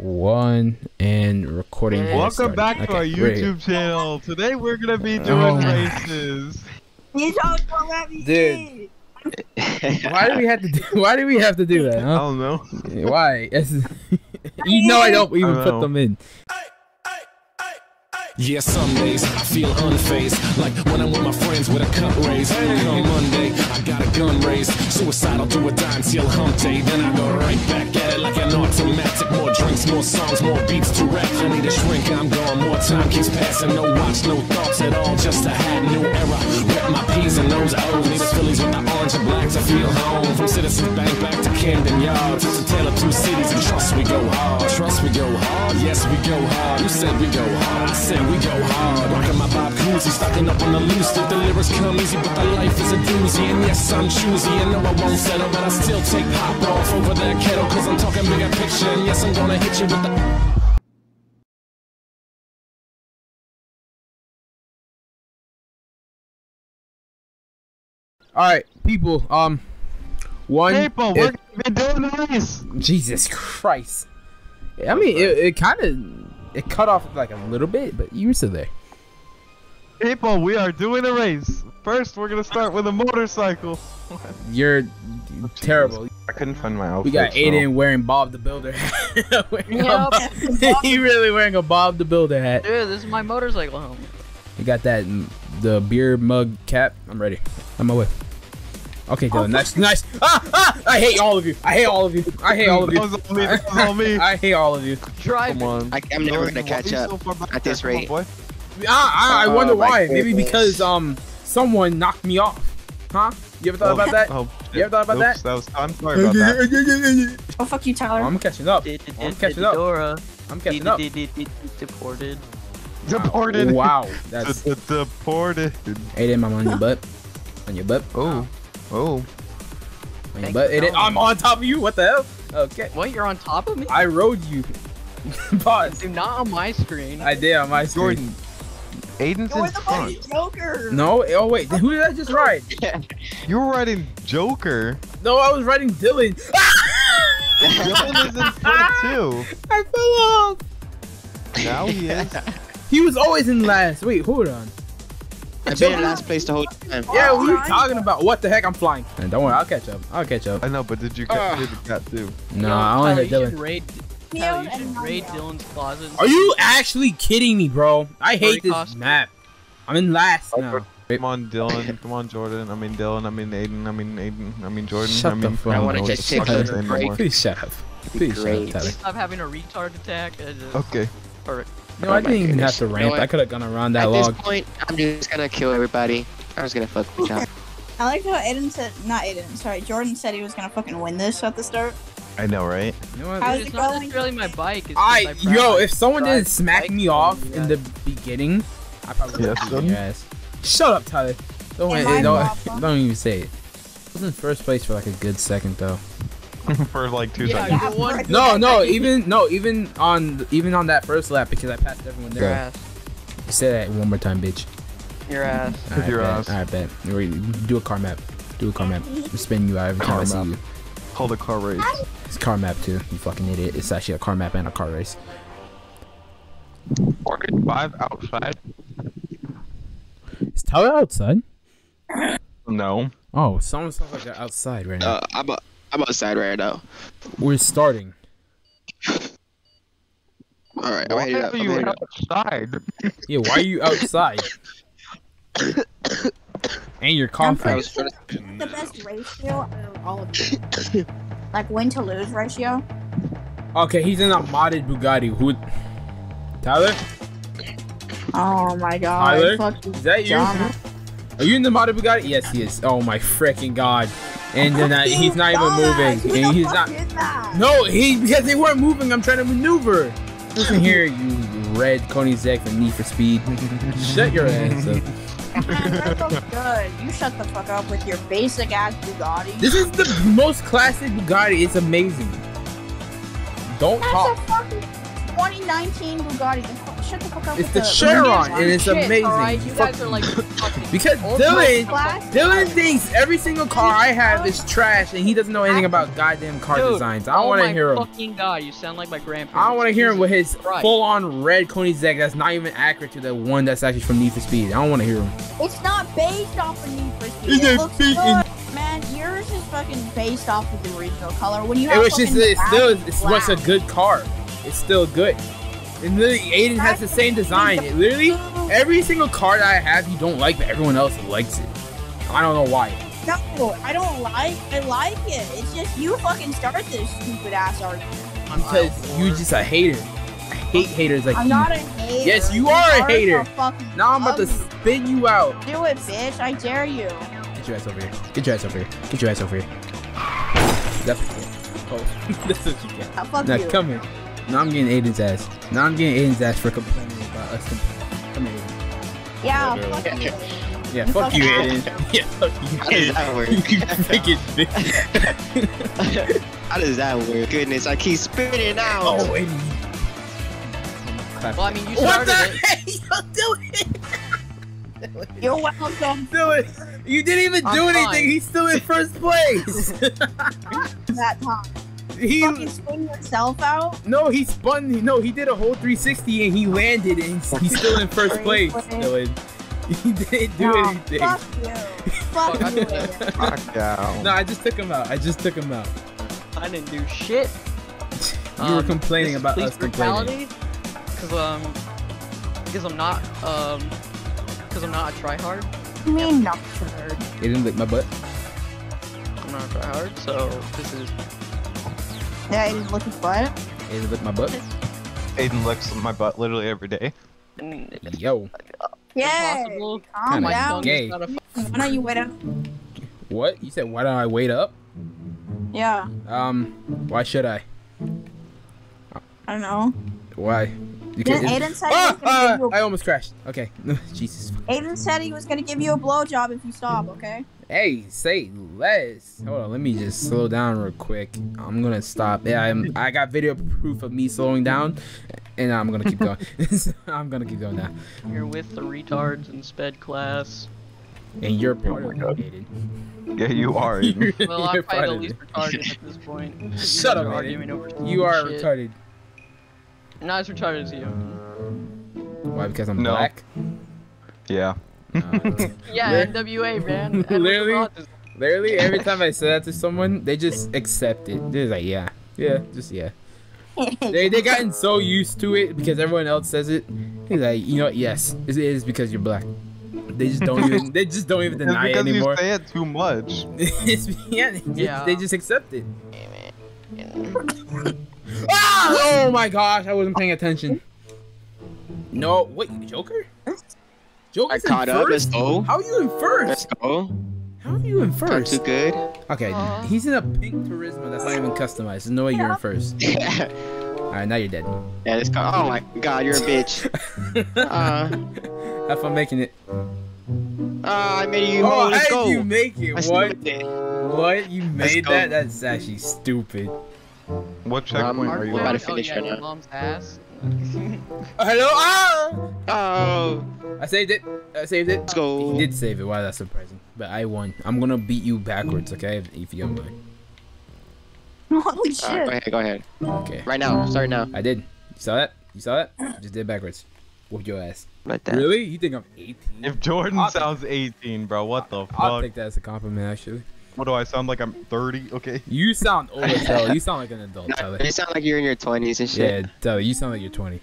one and recording. Welcome started. back to our we're. YouTube channel. Today we're gonna be oh doing Oh. races. You don't want to let me Dude. cheat. Why do we have to do? Why do we have to do that? I don't know. Why? You know I don't even I put them in. Yeah, some days I feel unfazed, like when I'm with my friends with a cup raised. Come Monday, I got a gun raised, suicidal do a dime till hump day. Then I go right back at it like an automatic. More drinks, more songs, more beats to rap. I need a shrink, I'm going. More time keeps passing, no watch, no thoughts at all. Just a hat, new era. Rep my P's and those O's. Need the Phillies with the orange and black to feel home. From Citizens Bank back to Camden Yards. It's a tale of two cities, and trust we go hard. Trust we go hard, yes we go hard. You said we go hard, I said we go hard. Rocking my Bob Cousy, stocking up on the loose. The lyrics come easy, but the life is a doozy. And yes, I'm choosy, and no, I won't settle, but I still take pop off over that kettle. Cause I'm talking bigger picture, and yes, I'm gonna hit you with the. All right, people. Um, one. People, it- we're gonna doing a race. Jesus Christ. I mean, it, it kind of it cut off like a little bit, but you were still there. People, we are doing a race. First, we're gonna start with a motorcycle. You're terrible. I couldn't find my outfit. We got Aiden wearing Bob the Builder hat. Yep. He really wearing a Bob the Builder hat. Dude, this is my motorcycle home. We got that mm, the beer mug cap. I'm ready. On my way. Okay, Dylan. Nice, nice. Ah, ah! I hate all of you. I hate all of you. I hate all of you. That was on me. That was on me. I hate all of you. Drive. Come on. I, I'm never gonna catch up so at this Come on, rate. boy. Ah, I, I wonder Oh, my why. Maybe because um someone knocked me off. Huh? You ever thought oh, about that? Oh, You ever thought about Oops, that? That was. I'm sorry about that. Oh fuck you, Tyler. I'm catching up. I'm catching up. Dora. I'm catching up. Deported. Deported. Wow, that's D- d- Deported. Aiden. I'm on your butt. On your butt. Oh. Oh. On your Thanks butt. for Aiden. telling I'm me. on top of you. What the hell? Okay. What? You're on top of me? I rode you. Pause. Dude, not on my screen. I did on my screen. Jordan. Aiden's You're in the front. fucking Joker. No. Oh wait. Who did I just ride? You were riding Joker. No, I was riding Dylan. Dylan is in front too. I fell off. Now he is. He was always in last. Wait, hold on. I've been in last place the whole time. Yeah, what are you talking about? What the heck? I'm flying. And don't worry, I'll catch up. I'll catch up. I know, but did you Ah. get the cat too? No, Yo, I only Tyler, hit you Dylan. raid. Neil Tyler, you should raid Dylan's closet. Are you actually kidding me, bro? I hate this costume. map. I'm in last now. Come on, Dylan. Come on, Jordan. I mean, Dylan. I mean, Aiden. I mean, Aiden. I mean, Jordan. Shut I the mean, fuck I up. wanna know get what sick of I'm the saying break. Please shut up. Please shut up, Tyler. Stop having a retard attack. Just, Okay. Perfect. No, Oh I didn't even have goodness. to You know ramp. I could have gone around that At log. this point, I'm just gonna kill everybody. I'm just gonna fuck with y'all. I like how Aiden said, not Aiden, sorry, Jordan said he was gonna fucking win this at the start. I know, right? You know what? How's Dude, it it's not going? necessarily my bike. It's I, I yo, if someone didn't smack me off than in the beginning, I probably would Yes, have your ass. Shut up, Tyler. Don't, wait, I don't, don't even say it. I was in first place for like a good second though. For like two Yeah, seconds. you won. No, no, even no, even on even on that first lap because I passed everyone Your ass. Say that one more time, bitch. Your ass. Alright, your bet. ass. Alright, bet. Do a car map. Do a car map. I'm spinning you out every time Car I see map. you. Hold a car race. It's car map too. You fucking idiot. It's actually a car map and a car race. Orchid five outside. Is Tyler outside? No. Oh, someone sounds like they're outside right now. Uh, I'm, I'm outside right now. We're starting. All right, I'm Why are you outside? Yeah, why are you outside? and you're I coughing. was trying to- The best ratio out of all of them. like win to lose ratio. Okay, he's in a modded Bugatti. Who? Tyler? Oh my god. Tyler? Is that you? John. Are you in the modded Bugatti? Yes, he is. Oh my freaking god! And then uh, he's not even moving. who And the he's fuck not. did that? No, he because they weren't moving. I'm trying to maneuver. Listen here, you red Koenigsegg for Need for Speed. Shut your ass up. That looks good. You shut the fuck up with your basic ass Bugatti. This is the most classic Bugatti. It's amazing. Don't That's talk. A fucking. 2019 Bugatti. Shut the fuck up. It's with the the Chiron, and it's Shit, amazing. Alright, you Fuck guys are like Because old Dylan. Dylan thinks every single car I have is trash, and he doesn't know anything about goddamn car Dude, designs. I don't oh want to hear him. fucking god, you sound like my grandparents. I don't want to hear him with his Christ. full-on red Koenigsegg that's not even accurate to the one that's actually from Need for Speed. I don't want to hear him. It's not based off of Need for Speed. It's It looks based good. Man, yours is fucking based off of the original color. When you have It was just, fucking it's still, black, it's what's a good car. It's still good. And literally, Aiden has the same design. It literally, every single card I have, you don't like, but everyone else likes it. I don't know why. No, I don't like. I like it. It's just you fucking start this stupid ass argument. I'm Because aisle you four. just a hater. I hate haters like I'm you. not a hater. Yes, you are a are hater. now I'm about to ugly. spin you out. Do it, bitch. I dare you. Get your ass over here. Get your ass over here. Get your ass over here. That's oh, that's what you get. Fuck Now you. come here. Now I'm getting Aiden's ass. Now I'm getting Aiden's ass for complaining about us complaining. Come here. Aiden. Yeah, fuck you. Yeah, You fuck you, fucking Aiden. Yeah, fuck you, How does Aiden. that work? You freaking bitch. How does that work? Goodness, I keep spinning out. Oh, Aiden. Well, I mean, you What started the it. heck? You do it. You're welcome. Do it. You didn't even I'm do anything. fine. He's still in first place. That time. He Fucking spin yourself out. no, he spun. No, he did a whole 360 and he landed, and he's, he's still in first place. Dylan. He didn't do No, anything. fuck you. Fuck Fuck you. you. Fuck down. No, I just took him out. I just took him out. I didn't do shit. You were complaining about us complaining. Because um, because I'm not um, because I'm not a tryhard. You mean not sure. He didn't lick my butt. I'm not a tryhard, so this is Yeah, I didn't look at butt. He didn't my butt. Aiden licks my butt literally every day. Yo, Yeah. impossible. Calm Kinda down. gay. Not a Why don't you wait up? what? You said why don't I wait up? Yeah. Um, why should I? I don't know. Why? You Didn't can't- Aiden say he Ah, was gonna ah, give you I almost crashed. Okay, Jesus. a, Aiden said he was gonna give you a blowjob if you stop, okay? Hey, say less. Hold on, let me just slow down real quick. I'm gonna stop. Yeah, I'm. I got video proof of me slowing down, and I'm gonna keep going. I'm gonna keep going now. You're with the retards in sped class. And you're part of it, Yeah, you are. Aiden. Well, I'm You're probably the part least it. retarded at this point. You Shut up, are arguing over You are shit. retarded. Not as retarded as you. Why? Because I'm No. black. Yeah. Yeah, NWA, man. Literally? Literally, every time I say that to someone, they just accept it. They're like, yeah, yeah, just yeah. They they gotten so used to it because everyone else says it. He's like, you know, yes, it is because you're black. They just don't even they just don't even It's deny it because anymore. you say it too much. It's- yeah, they just, Yeah. they just accept it. Ah! Oh my gosh, I wasn't paying attention. No, wait, Joker? I caught in up. Let's first? go. How are you in first? Let's first? go. How are you in Not first? too good. Okay, Aw. he's in a pink Turismo that's not even customized. There's no way you're in first. yeah, Alright, now you're dead. Yeah, let's go. Oh my god, you're a bitch. Uh, Have fun making it. uh, I made you. Oh, let's how go. did you make it? I What? still. What? You made that? That's actually stupid. What checkpoint are you We're about to finish oh, yeah, your now. mom's ass. Hello? Ah! Oh, I saved it. I saved it. let's go. He did save it. Wow, that's surprising. But I won. I'm gonna beat you backwards, okay? If, if you don't mind. Holy Alright, go shit. ahead, go ahead. Okay. Right now, start now. I did. You saw that? You saw that? Just did it backwards. Whoop your ass. Like that. Really? You think I'm 18? If Jordan I'll take- sounds 18, bro, what the I'll fuck? take that as a compliment, actually. What do I sound like? I'm 30? Okay. You sound old as hell. You sound like an adult, No, Tyler. you sound like you're in your 20s and shit. Yeah, Tyler, you sound like you're 20.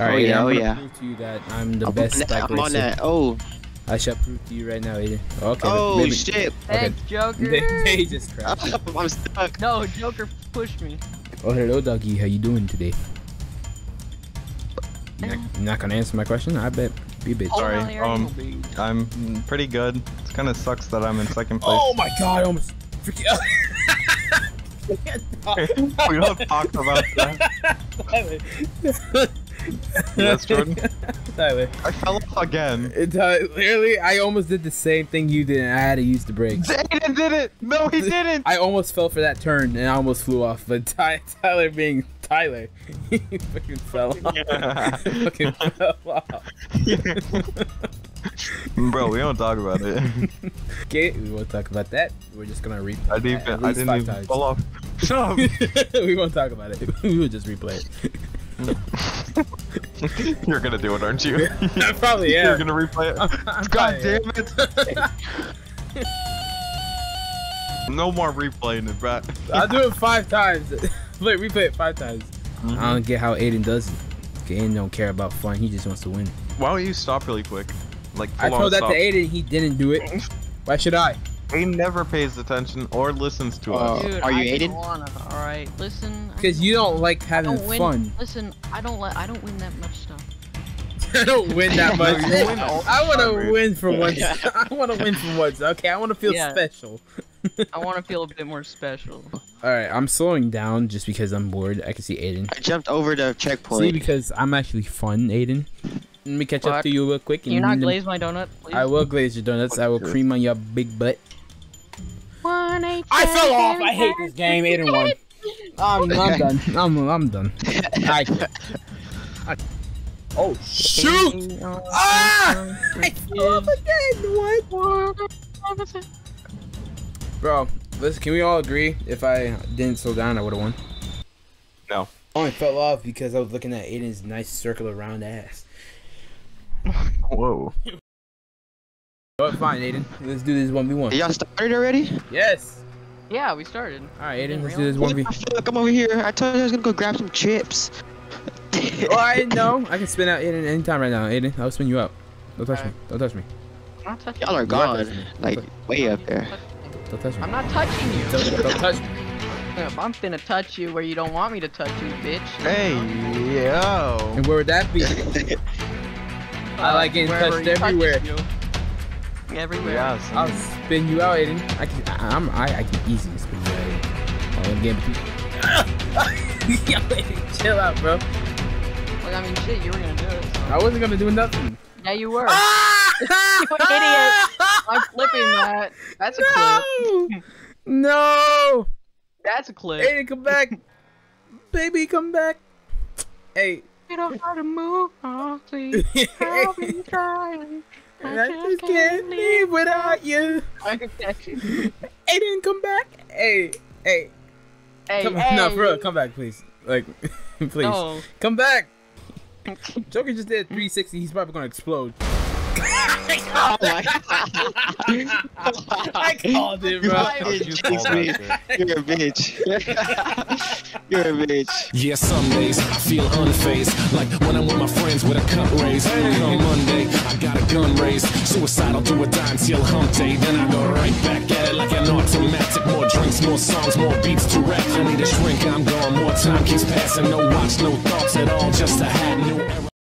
All Oh, yeah, I'm oh, gonna yeah. prove to you that I'm the I'm best on that. bike I'm on racer. that. Oh, I shall prove to you right now, Aiden. Okay. oh maybe- shit. Okay. Thanks, Joker. They, they just crashed. I'm stuck. No, Joker pushed me. Oh, hello, doggy. How you doing today? You're not, you're not gonna answer my question? I bet. Be a bitch. Oh, Sorry, um. I'm pretty good. It kind of sucks that I'm in second place. Oh my god, I almost freaking we don't talk about that. Yes, Jordan? Tyler. I fell off again. It, uh, literally, I almost did the same thing you did, and I had to use the brakes. Aiden did it! No, he didn't! I almost fell for that turn, and I almost flew off. But Ty, Tyler being Tyler. he fucking fell off. fucking fell off. Bro, we don't talk about it. Okay, we won't talk about that. We're just gonna replay. I didn't at even, I didn't five even times. fall off. Shut up. we won't talk about it. we will just replay it. You're gonna do it, aren't you? I probably am. You're gonna replay it. God damn it. no more replaying it, Brad. I'll do it five times. Play, replay it five times. Mm-hmm. I don't get how Aiden does it. Aiden don't care about fun. He just wants to win. Why don't you stop really quick? Like, I told that stop. to Aiden. He didn't do it. Why should I? He never pays attention or listens to us. Uh, Dude, are you I Aiden? All right, listen. Because you don't like having don't win. fun. Listen, I don't let. I don't win that much stuff. I don't win that much. No, win I want to win for once. I want to win for once. Okay, I want to feel Yeah. special. I want to feel a bit more special. All right, I'm slowing down just because I'm bored. I can see Aiden. I jumped over the checkpoint. See, checkpoint. because I'm actually fun, Aiden. Let me catch up to you real quick. Can you not glaze my donut, please? I will glaze your donuts. I will cream on your big butt. One, eight, I fell off. I hate this game. Aiden won. I'm, I'm done. I'm, I'm done. I, I, oh shoot! Ah! I fell off again. What? Bro, listen. Can we all agree? If I didn't slow down, I would have won. No. I only fell off because I was looking at Aiden's nice circular round ass. Whoa. Oh, fine, Aiden. Let's do this one v one. Y'all started already? Yes. Yeah, we started. All right, Aiden. Let's do this one v. Fuck, I'm over here. I told you I was gonna go grab some chips. Oh, I know. I can spin out Aiden anytime right now. Aiden, I'll spin you out. Don't touch me. Don't touch me. I'm not touching. Y'all are You are gone. touching me. Like, way up there. Don't touch me. I'm not touching you. Don't, don't touch me. I'm finna touch you where you don't want me to touch you, bitch. Hey, yo. And where would that be? I like getting Wherever touched everywhere. you. Everywhere. Yes. I'll spin you out, Aiden. I can. I, I'm. I, I can easily spin you out. Aiden. I'm getting between. Yo, Aiden, chill out, bro. Like, I mean, shit, you were gonna do it. So. I wasn't gonna do nothing. Yeah, you were. Ah! you idiot. I'm flipping that. That's a clip. No. No. That's a clip. Aiden, come back. Baby, come back. Hey. You know how to move on, please. I've been trying. I just can't live without you. Okay. Aiden, come back. Hey, hey. Hey, Come, hey. No, for real, come back, please. Like, please. No. Come back. Joker just did 360. He's probably gonna explode. Oh my I called it, bro. You called me. You're a bitch. You're a bitch. Yeah, some days I feel unfazed, like when I'm with my friends with a cup raised. Come Monday, I got a gun raised, suicidal do a dime till hump day. Then I go right back at it like an automatic. More drinks, more songs, more beats to rap. I need a shrink, I'm gone. More time keeps passing, no watch, no thoughts at all. Just a hat, new